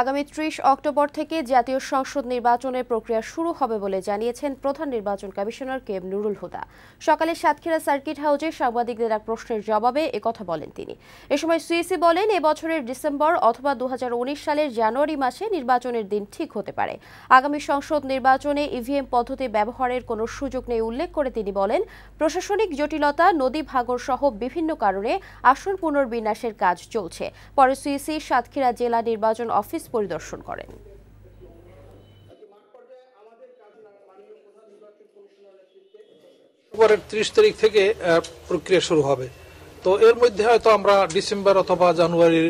আগামী ত্রিশ অক্টোবর থেকে জাতীয় সংসদ নির্বাচনের প্রক্রিয়া শুরু হবে বলে জানিয়েছেন প্রধান নির্বাচন commissioner K M Nurul Huda. সকালে সাতক্ষীরা সার্কিট হাউসে সাংবাদিকদের এক প্রশ্নের জবাবে একথা বলেন তিনি। এ সময় সুইসি বলেন এবছরের ডিসেম্বর অথবা দু হাজার উনিশ সালের জানুয়ারি মাসে নির্বাচনের দিন ঠিক হতে পারে। আগামী সংসদ নির্বাচনে ইভিএম পদ্ধতি ব্যবহারের কোনো সুযোগ নেই উল্লেখ করে তিনি বলেন, প্রশাসনিক জটিলতা, নদী ভাগর সহ বিভিন্ন কারণে আসন পুনর্বিন্যাসের কাজ চলছে। পরে সুইসি সাতক্ষীরা জেলা নির্বাচন অফিস পরিদর্শন করেন। অক্টোবরের ত্রিশ তারিখ থেকে প্রক্রিয়া শুরু হবে। তো এর মধ্যে হয়তো আমরা ডিসেম্বর অথবা জানুয়ারির